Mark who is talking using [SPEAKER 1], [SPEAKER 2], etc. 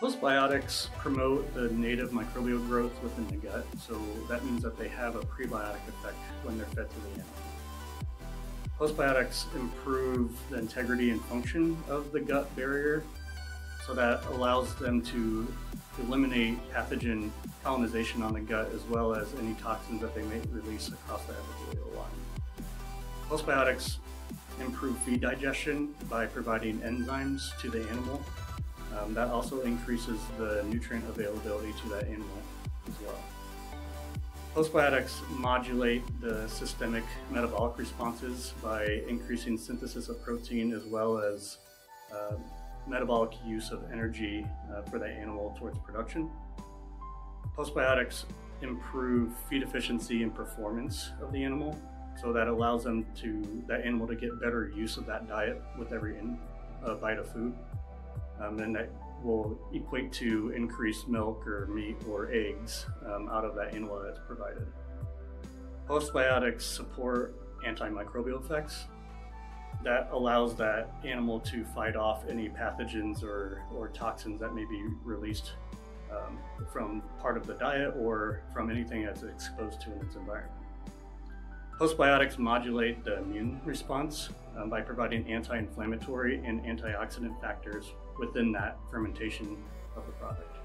[SPEAKER 1] Postbiotics promote the native microbial growth within the gut, so that means that they have a prebiotic effect when they're fed to the animal. Postbiotics improve the integrity and function of the gut barrier, so that allows them to eliminate pathogen colonization on the gut as well as any toxins that they may release across the epithelial line. Postbiotics improve feed digestion by providing enzymes to the animal um, that also increases the nutrient availability to that animal as well. Postbiotics modulate the systemic metabolic responses by increasing synthesis of protein as well as uh, metabolic use of energy uh, for the animal towards production. Postbiotics improve feed efficiency and performance of the animal, so that allows them to that animal to get better use of that diet with every in, uh, bite of food um, and that will equate to increased milk or meat or eggs um, out of that animal that's provided. Postbiotics support antimicrobial effects. That allows that animal to fight off any pathogens or, or toxins that may be released um, from part of the diet or from anything that's exposed to in its environment. Postbiotics modulate the immune response um, by providing anti-inflammatory and antioxidant factors within that fermentation of the product.